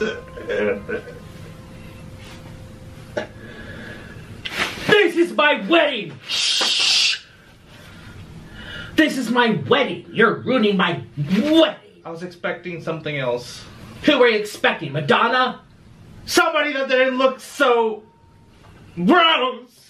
This is my wedding! Shh! This is my wedding! You're ruining my wedding! I was expecting something else. Who were you expecting? Madonna? Somebody that didn't look so gross.